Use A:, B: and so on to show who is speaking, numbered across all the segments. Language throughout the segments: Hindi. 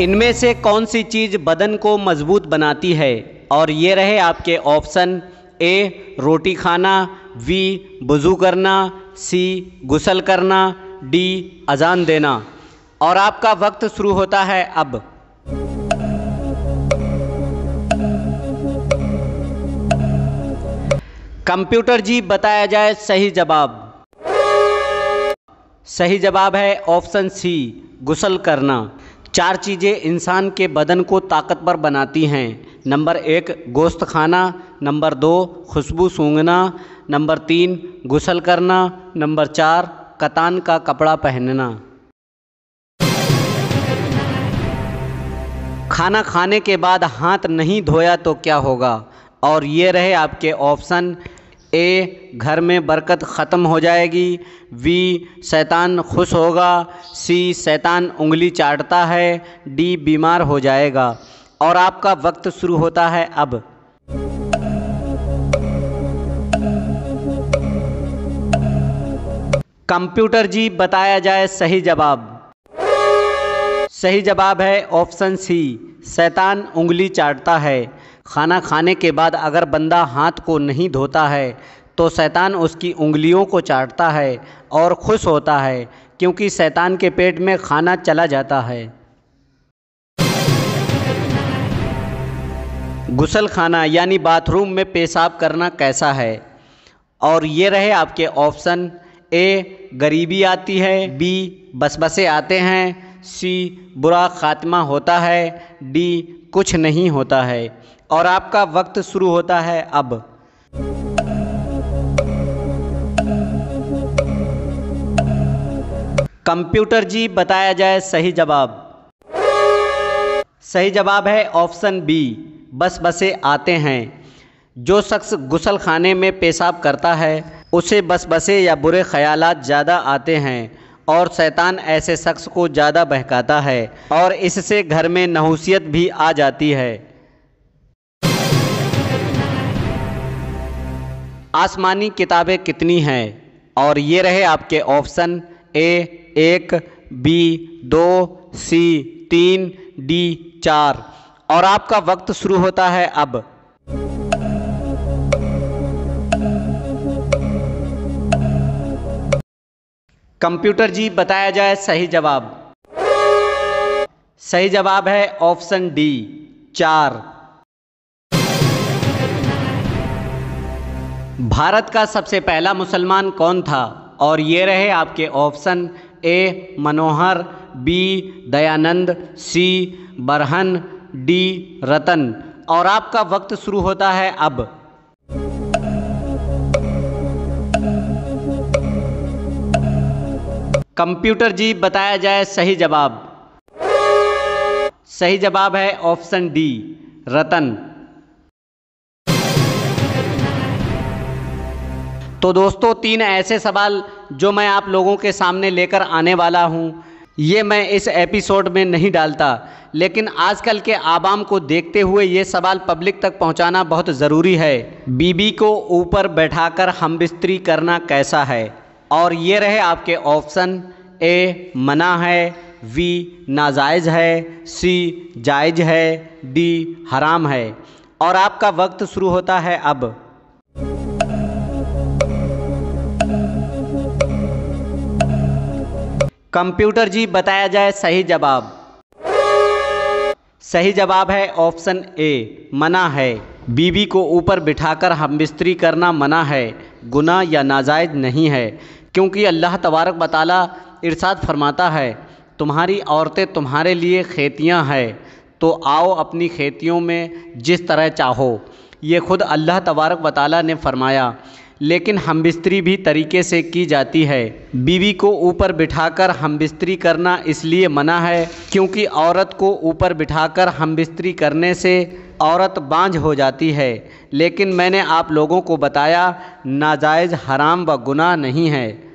A: इनमें से कौन सी चीज़ बदन को मज़बूत बनाती है? और ये रहे आपके ऑप्शन, ए, रोटी खाना वी वज़ू करना, सी, गुसल करना, डी, अजान देना। और आपका वक्त शुरू होता है अब। कंप्यूटर जी, बताया जाए सही जवाब। सही जवाब है ऑप्शन सी, गुसल करना। चार चीज़ें इंसान के बदन को ताकतवर बनाती हैं। नंबर एक, गोश्त खाना। नंबर दो, खुशबू सूंघना। नंबर तीन, गुसल करना। नंबर चार, कतान का कपड़ा पहनना। खाना खाने के बाद हाथ नहीं धोया तो क्या होगा? और ये रहे आपके ऑप्शन। ए, घर में बरकत ख़त्म हो जाएगी। वी शैतान खुश होगा। सी, शैतान उंगली चाटता है। डी, बीमार हो जाएगा। और आपका वक्त शुरू होता है अब। कंप्यूटर जी, बताया जाए सही जवाब। सही जवाब है ऑप्शन सी, शैतान उंगली चाटता है। खाना खाने के बाद अगर बंदा हाथ को नहीं धोता है तो शैतान उसकी उंगलियों को चाटता है और खुश होता है, क्योंकि शैतान के पेट में खाना चला जाता है। गुसल खाना यानी बाथरूम में पेशाब करना कैसा है? और ये रहे आपके ऑप्शन। ए, गरीबी आती है। बी, बसबसे आते हैं। सी, बुरा खात्मा होता है। डी, कुछ नहीं होता है। और आपका वक्त शुरू होता है अब। कंप्यूटर जी, बताया जाए सही जवाब। सही जवाब है ऑप्शन बी, बस बसे आते हैं। जो शख्स गुसल खाने में पेशाब करता है, उसे बस बसे या बुरे ख्याल ज़्यादा आते हैं और शैतान ऐसे शख्स को ज़्यादा बहकाता है और इससे घर में नहूसियत भी आ जाती है। आसमानी किताबें कितनी हैं? और ये रहे आपके ऑप्शन ए, एक, बी, दो, सी, तीन, डी, चार। और आपका वक्त शुरू होता है अब। कंप्यूटर जी, बताया जाए सही जवाब। सही जवाब है ऑप्शन डी, चार। भारत का सबसे पहला मुसलमान कौन था? और ये रहे आपके option A, Manohar, B, Dayanand, C, Barhan, D, Ratan. और आपका वक्त शुरू होता है अब। कंप्यूटर जी, बताया जाए सही जवाब। सही जवाब है ऑप्शन डी, रतन। तो दोस्तों, तीन ऐसे सवाल जो मैं आप लोगों के सामने लेकर आने वाला हूँ। ये मैं इस एपिसोड में नहीं डालता, लेकिन आजकल के आवाम को देखते हुए ये सवाल पब्लिक तक पहुंचाना बहुत ज़रूरी है। बीबी को ऊपर बैठाकर हम बिस्तरी करना कैसा है? और ये रहे आपके ऑप्शन, ए, मना है वी नाजायज़ है, सी, जायज़ है, डी, हराम है। और आपका वक्त शुरू होता है अब। कंप्यूटर जी, बताया जाए सही जवाब। सही जवाब है ऑप्शन ए, मना है। बीवी को ऊपर बिठाकर हम बिस्तरी करना मना है। गुना या नाजायज नहीं है, क्योंकि अल्लाह तबारक बताला इरशाद फरमाता है, तुम्हारी औरतें तुम्हारे लिए खेतियाँ हैं तो आओ अपनी खेतियों में जिस तरह चाहो। ये खुद अल्लाह तबारक बताला ने फरमाया लेकिन हम बिस्तरी भी तरीके से की जाती है। बीवी को ऊपर बिठाकर हम बिस्तरी करना इसलिए मना है क्योंकि औरत को ऊपर बिठाकर हम बिस्तरी करने से औरत बांझ हो जाती है। लेकिन मैंने आप लोगों को बताया, नाजायज़ हराम व गुनाह नहीं है।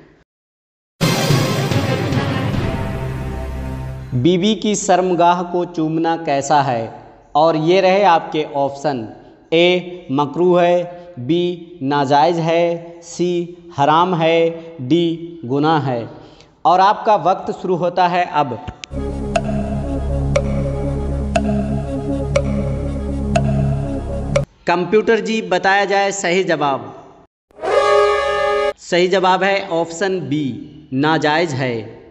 A: बीवी की शर्मगाह को चूमना कैसा है? और ये रहे आपके ऑप्शन। ए मकरू है। बी नाजायज़ है सी हराम है डी गुनाह है। और आपका वक्त शुरू होता है अब। कंप्यूटर जी, बताया जाए सही जवाब। सही जवाब है ऑप्शन बी नाजायज़ है।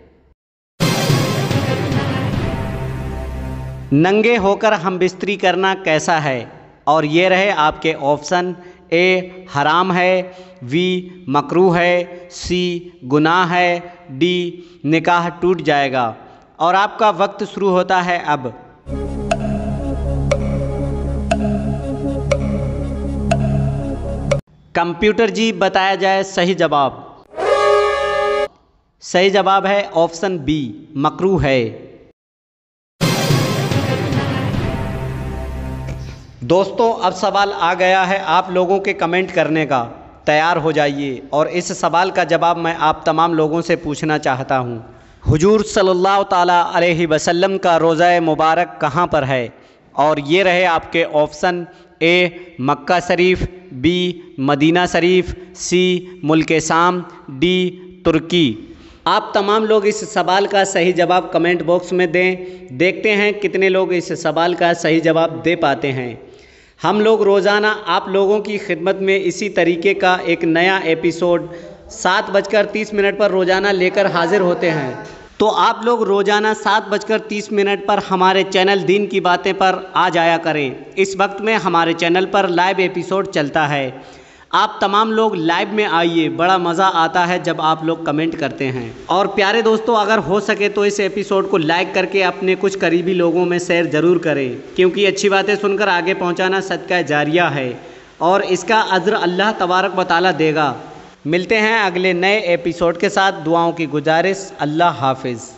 A: नंगे होकर हम बिस्तरी करना कैसा है? और ये रहे आपके ऑप्शन ए, हराम है वी मकरू है, सी, गुनाह है, डी, निकाह टूट जाएगा। और आपका वक्त शुरू होता है अब। कंप्यूटर जी, बताया जाए सही जवाब। सही जवाब है ऑप्शन बी, मकरू है। दोस्तों, अब सवाल आ गया है आप लोगों के कमेंट करने का। तैयार हो जाइए और इस सवाल का जवाब मैं आप तमाम लोगों से पूछना चाहता हूँ। हुजूर सल्लल्लाहु अलैहि वसल्लम का रोज़ा मुबारक कहाँ पर है? और ये रहे आपके option A, Mecca Sharif, B, Medina Sharif, C, मुल्क शाम, डी, तुर्की। आप तमाम लोग इस सवाल का सही जवाब कमेंट बॉक्स में दें। देखते हैं कितने लोग इस सवाल का सही जवाब दे पाते हैं। हम लोग रोज़ाना आप लोगों की खिदमत में इसी तरीके का एक नया एपिसोड सात बजकर तीस मिनट पर रोज़ाना लेकर हाजिर होते हैं। तो आप लोग रोज़ाना सात बजकर तीस मिनट पर हमारे चैनल दिन की बातें पर आ जाया करें। इस वक्त में हमारे चैनल पर लाइव एपिसोड चलता है। आप तमाम लोग लाइव में आइए। बड़ा मज़ा आता है जब आप लोग कमेंट करते हैं। और प्यारे दोस्तों, अगर हो सके तो इस एपिसोड को लाइक करके अपने कुछ करीबी लोगों में शेयर ज़रूर करें। क्योंकि अच्छी बातें सुनकर आगे पहुंचाना सदका जारिया है। और इसका अज़र अल्लाह तबारक बताला देगा। मिलते हैं अगले नए एपिसोड के साथ। दुआओं की गुजारिश। अल्लाह हाफिज़।